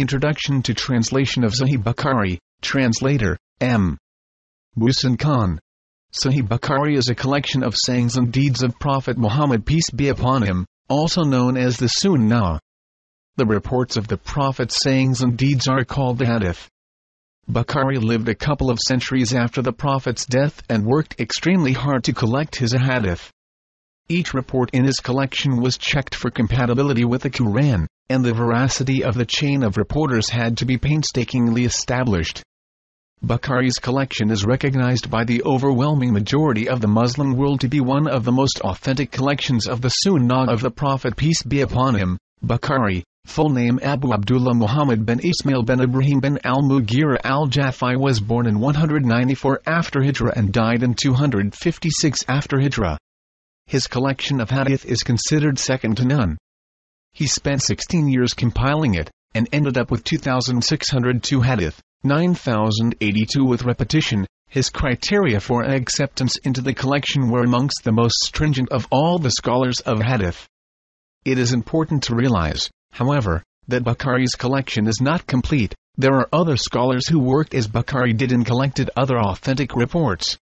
Introduction to Translation of Sahih Bukhari, Translator, M. Muhsin Khan. Sahih Bukhari is a collection of sayings and deeds of Prophet Muhammad peace be upon him, also known as the Sunnah. The reports of the Prophet's sayings and deeds are called the Hadith. Bukhari lived a couple of centuries after the Prophet's death and worked extremely hard to collect his Hadith. Each report in his collection was checked for compatibility with the Quran, and the veracity of the chain of reporters had to be painstakingly established. Bukhari's collection is recognized by the overwhelming majority of the Muslim world to be one of the most authentic collections of the Sunnah of the Prophet peace be upon him. Bukhari, full name Abu Abdullah Muhammad bin Ismail bin Ibrahim bin al-Mughira al-Jafi was born in 194 after Hijrah and died in 256 after Hijrah. His collection of hadith is considered second to none. He spent 16 years compiling it, and ended up with 2,602 hadith. 9082 with repetition, his criteria for acceptance into the collection were amongst the most stringent of all the scholars of hadith. It is important to realize, however, that Bukhari's collection is not complete, there are other scholars who worked as Bukhari did and collected other authentic reports.